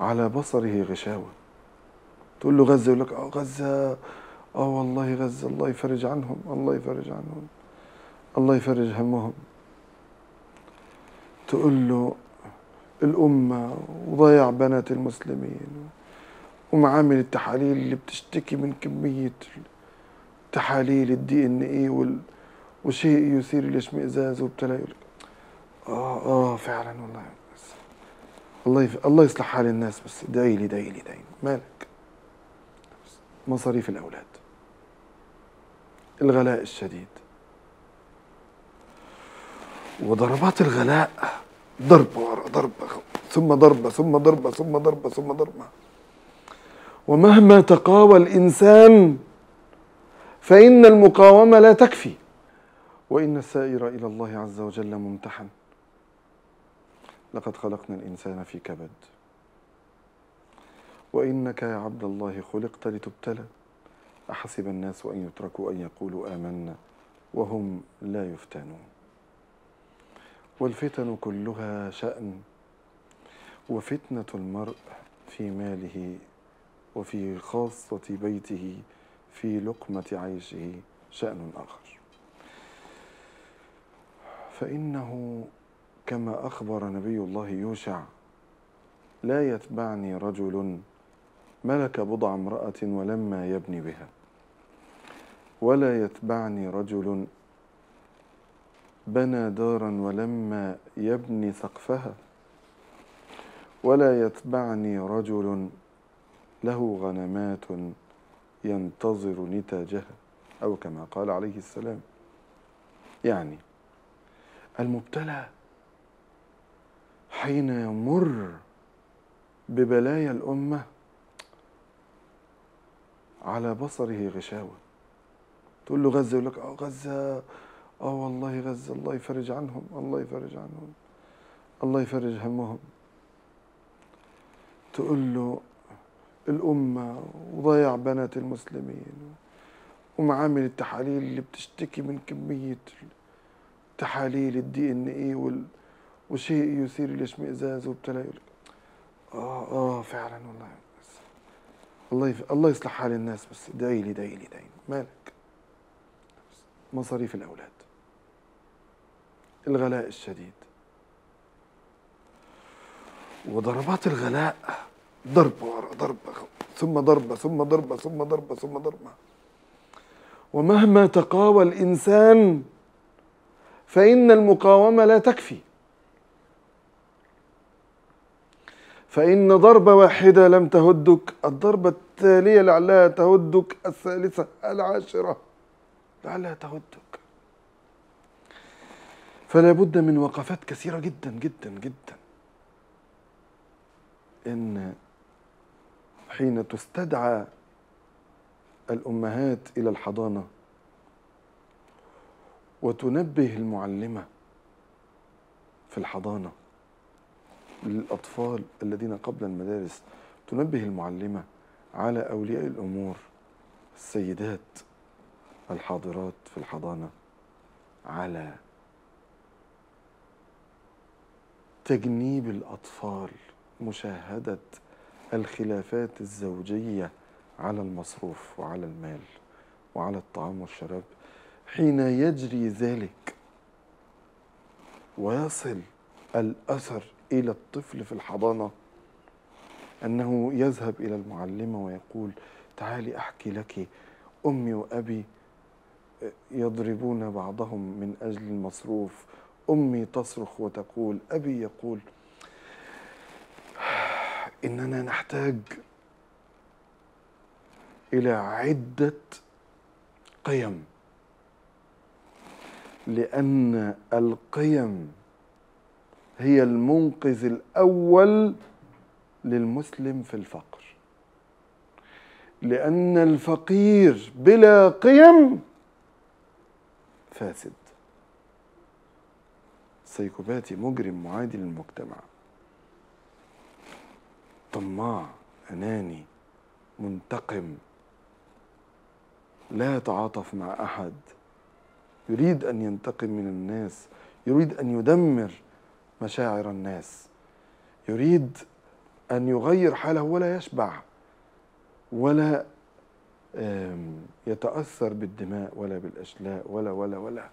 على بصره غشاوة. تقول له غزة يقول لك آه غزة. آه والله غزة. الله يفرج عنهم الله يفرج عنهم الله يفرج همهم. تقول له الأمة وضيع بنات المسلمين ومعامل التحاليل اللي بتشتكي من كمية تحاليل الدي إن إيه وشيء يثير الاشمئزاز وابتلاء. يقول آه آه فعلا والله. الله يف... الله يصلح حال الناس بس ادعي لي ادعي لي ادعي مالك؟ مصاريف الأولاد. الغلاء الشديد. وضربات الغلاء. ضربة ورا ضربة ثم ضربة ثم ضربة ثم ضربة ثم ضربة ومهما تقاوى الإنسان فإن المقاومة لا تكفي. وإن السائر إلى الله عز وجل ممتحن. لقد خلقنا الإنسان في كبد. وإنك يا عبد الله خلقت لتبتلى. أحسب الناس أن يتركوا أن يقولوا آمنا وهم لا يفتنون. والفتن كلها شأن وفتنة المرء في ماله وفي خاصة بيته في لقمة عيشه شأن آخر. فإنه كما أخبر نبي الله يوشع لا يتبعني رجل ملك بضع امرأة ولما يبني بها. ولا يتبعني رجل بنى دارا ولما يبني سقفها. ولا يتبعني رجل له غنمات ينتظر نتاجها أو كما قال عليه السلام. يعني المبتلى حين يمر ببلايا الأمة على بصره غشاوة. تقول له غزة يقول لك آه غزة آه والله غزة الله يفرج عنهم الله يفرج عنهم الله يفرج همهم. تقول له الأمة وضيع بنات المسلمين ومعامل التحاليل اللي بتشتكي من كمية تحاليل الدي إن إيه وشيء يثير الاشمئزاز وابتلاء آه آه فعلا والله. بس الله يف... الله يصلح حال الناس بس ادعي لي ادعي لي ادعي لي. مالك؟ مصاريف الأولاد. الغلاء الشديد. وضربات الغلاء. ضربة ورا ضربة ثم ضربة ثم ضربة ثم ضربة ثم ضربة ومهما تقاوى الإنسان فإن المقاومة لا تكفي. فإن ضربة واحدة لم تهدك الضربة التالية لعلها تهدك الثالثة العاشرة لعلها تهدك. فلا بد من وقفات كثيرة جدا جدا جدا. إن حين تستدعى الأمهات إلى الحضانة وتنبه المعلمة في الحضانة للأطفال الذين قبل المدارس تنبه المعلمة على أولياء الأمور السيدات الحاضرات في الحضانة على تجنيب الأطفال مشاهدة الخلافات الزوجية على المصروف وعلى المال وعلى الطعام والشراب. حين يجري ذلك ويصل الأثر إلى الطفل في الحضانة أنه يذهب إلى المعلمة ويقول تعالي أحكي لك أمي وأبي يضربون بعضهم من أجل المصروف أمي تصرخ وتقول أبي يقول إننا نحتاج إلى عدة قيم لأن القيم هي المنقذ الأول للمسلم في الفقر. لأن الفقير بلا قيم فاسد. سيكوباتي مجرم معادي للمجتمع. طماع أناني منتقم. لا يتعاطف مع أحد. يريد أن ينتقم من الناس. يريد أن يدمر. مشاعر الناس. يريد أن يغير حاله ولا يشبع ولا يتأثر بالدماء ولا بالأشلاء ولا ولا ولا.